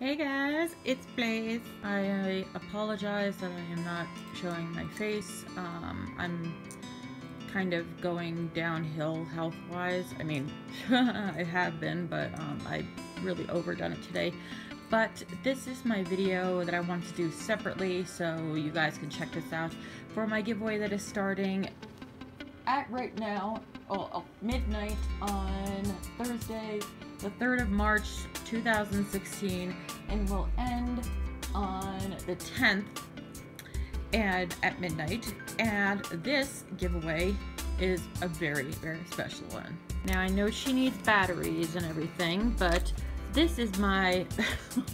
Hey guys, it's Blaize. I apologize that I am not showing my face. Um, I'm kind of going downhill health-wise. I mean, I have been, but um, I really overdone it today. But this is my video that I want to do separately, so you guys can check this out for my giveaway that is starting at right now, oh, midnight on Thursday, the 3rd of March 2016 and we'll end on the 10th and at midnight. And this giveaway is a very very special one. Now I know she needs batteries and everything but this is my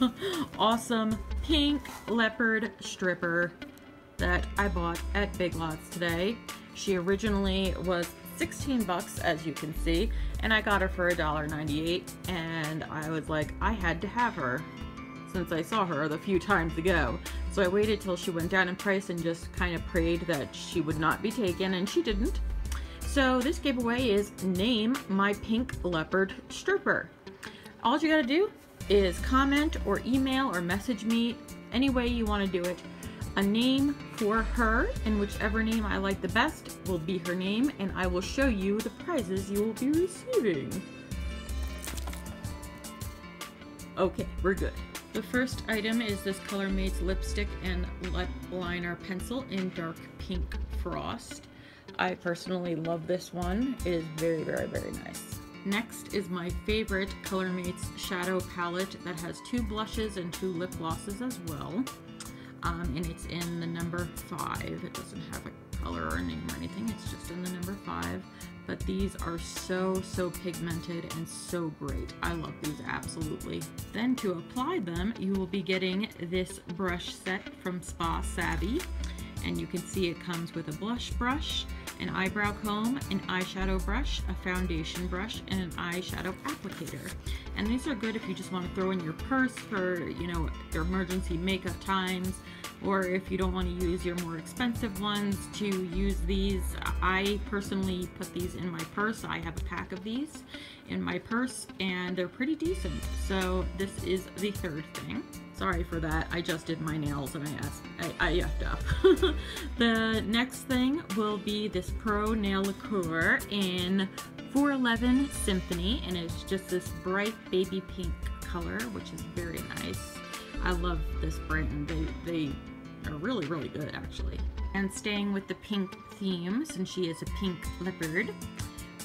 awesome pink leopard stripper that I bought at Big Lots today. She originally was 16 bucks as you can see and I got her for $1.98 and I was like I had to have her since I saw her the few times ago. So I waited till she went down in price and just kind of prayed that she would not be taken and she didn't. So this giveaway is name my pink leopard stripper. All you gotta do is comment or email or message me any way you want to do it a name for her, and whichever name I like the best will be her name, and I will show you the prizes you will be receiving. Okay, we're good. The first item is this Color Mates lipstick and lip liner pencil in dark pink frost. I personally love this one. It is very, very, very nice. Next is my favorite Color Mates shadow palette that has two blushes and two lip glosses as well um, and it's in the number five. It doesn't have a color or a name or anything, it's just in the number five. But these are so, so pigmented and so great. I love these absolutely. Then to apply them, you will be getting this brush set from Spa Savvy. And you can see it comes with a blush brush, an eyebrow comb, an eyeshadow brush, a foundation brush, and an eyeshadow applicator. And these are good if you just want to throw in your purse for, you know, your emergency makeup times, or if you don't want to use your more expensive ones to use these. I personally put these in my purse. I have a pack of these in my purse and they're pretty decent. So this is the third thing. Sorry for that. I just did my nails and I asked, I, I effed up. the next thing will be this Pro Nail Lacquer in 411 Symphony and it's just this bright baby pink color which is very nice. I love this brand. They, they are really, really good actually. And staying with the pink theme, since she is a pink leopard,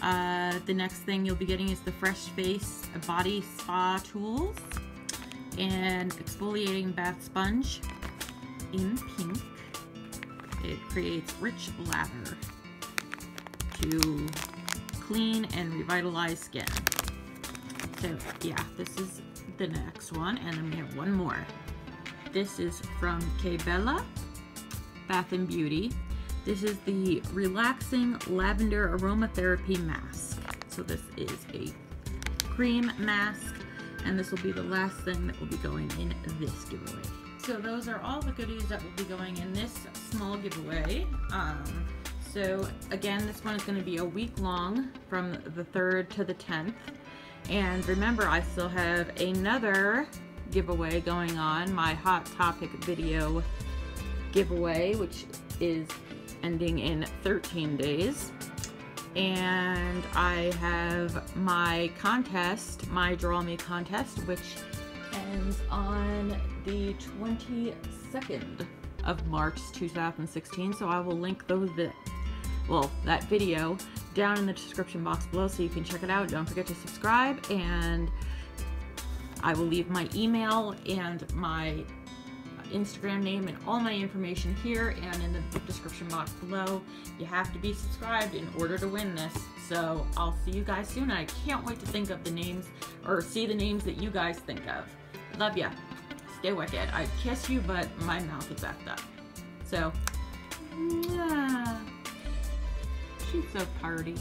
uh, the next thing you'll be getting is the Fresh Face Body Spa Tools and exfoliating bath sponge in pink. It creates rich lather to clean and revitalize skin. So yeah, this is the next one, and then we have one more. This is from K Bella Bath and Beauty. This is the Relaxing Lavender Aromatherapy Mask. So this is a cream mask, and this will be the last thing that will be going in this giveaway. So those are all the goodies that will be going in this small giveaway. Um, so again, this one is going to be a week long from the 3rd to the 10th. And remember, I still have another giveaway going on, my Hot Topic video giveaway, which is ending in 13 days. And I have my contest, my Draw Me contest, which ends on the 22nd of March 2016. So I will link those, well, that video down in the description box below so you can check it out. Don't forget to subscribe and I will leave my email and my Instagram name and all my information here and in the description box below. You have to be subscribed in order to win this. So I'll see you guys soon. I can't wait to think of the names or see the names that you guys think of. Love ya. Stay wicked. I'd kiss you, but my mouth is backed up. So. She's so party.